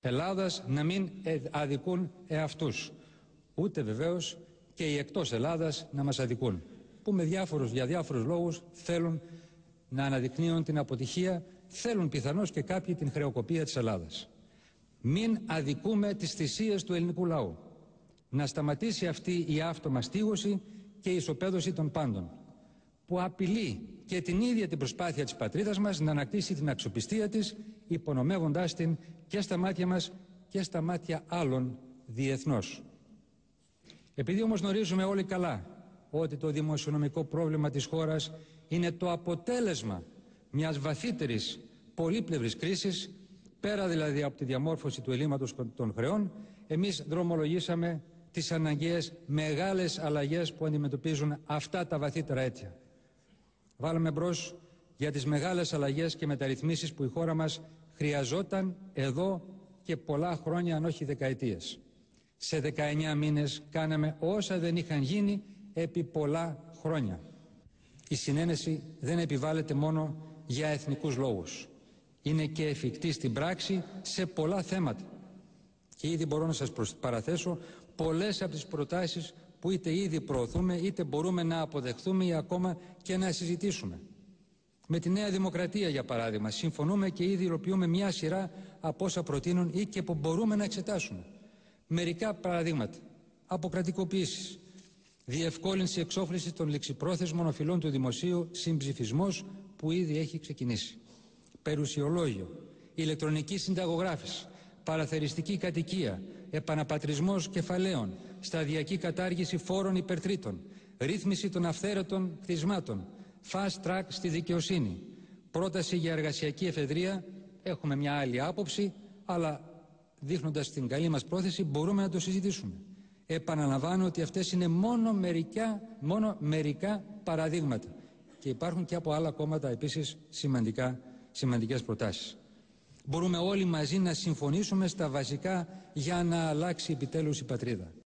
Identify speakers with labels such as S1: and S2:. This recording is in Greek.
S1: Ελλάδας να μην ε- αδικούν εαυτούς. Ούτε βεβαίως και οι εκτός Ελλάδας να μας αδικούν. Που με διάφορους, για διάφορους λόγους θέλουν να αναδεικνύουν την αποτυχία, θέλουν πιθανώς και κάποιοι την χρεοκοπία της Ελλάδας. Μην αδικούμε τις θυσίες του ελληνικού λαού. Να σταματήσει αυτή η αυτομαστίγωση και η ισοπαίδωση των πάντων που απειλεί και την ίδια την προσπάθεια της πατρίδας μας να ανακτήσει την αξιοπιστία της υπονομεύοντάς την και στα μάτια μας και στα μάτια άλλων διεθνώς. Επειδή όμως γνωρίζουμε όλοι καλά ότι το δημοσιονομικό πρόβλημα της χώρας είναι το αποτέλεσμα μιας βαθύτερης πολύπλευρης κρίσης, πέρα δηλαδή από τη διαμόρφωση του ελλείμματος των χρεών, εμείς δρομολογήσαμε τις αναγκαίες μεγάλες αλλαγές που αντιμετωπίζουν αυτά τα βαθύτερα αίτια. Βάλαμε μπρος για τις μεγάλες αλλαγές και μεταρρυθμίσεις που η χώρα μας χρειαζόταν εδώ και πολλά χρόνια αν όχι δεκαετίες. Σε 19 μήνες κάναμε όσα δεν είχαν γίνει επί πολλά χρόνια. Η συνένεση δεν επιβάλλεται μόνο για εθνικούς λόγους. Είναι και εφικτή στην πράξη σε πολλά θέματα. Και ήδη μπορώ να σας παραθέσω πολλές από τις προτάσεις που είτε ήδη προωθούμε είτε μπορούμε να αποδεχθούμε ή ακόμα και να συζητήσουμε. Με τη Νέα Δημοκρατία, για παράδειγμα, συμφωνούμε και ήδη υλοποιούμε μια σειρά από όσα προτείνουν ή και που μπορούμε να εξετάσουμε. Μερικά παραδείγματα. Αποκρατικοποίησης. Διευκόλυνση εξόφληση των ληξιπρόθεσμων οφειλών του δημοσίου συμψηφισμός που ήδη έχει ξεκινήσει. Περιουσιολόγιο. Ηλεκτρονική συνταγογράφηση παραθεριστική κατοικία, επαναπατρισμός κεφαλαίων, σταδιακή κατάργηση φόρων υπερτρίτων, ρύθμιση των αυθαίρετων κτισμάτων, fast track στη δικαιοσύνη, πρόταση για εργασιακή εφεδρεία, έχουμε μια άλλη άποψη, αλλά δείχνοντας την καλή μας πρόθεση μπορούμε να το συζητήσουμε. Επαναλαμβάνω ότι αυτές είναι μόνο μερικά, μόνο μερικά παραδείγματα και υπάρχουν και από άλλα κόμματα επίσης σημαντικά, σημαντικές προτάσεις μπορούμε όλοι μαζί να συμφωνήσουμε στα βασικά για να αλλάξει επιτέλους η πατρίδα.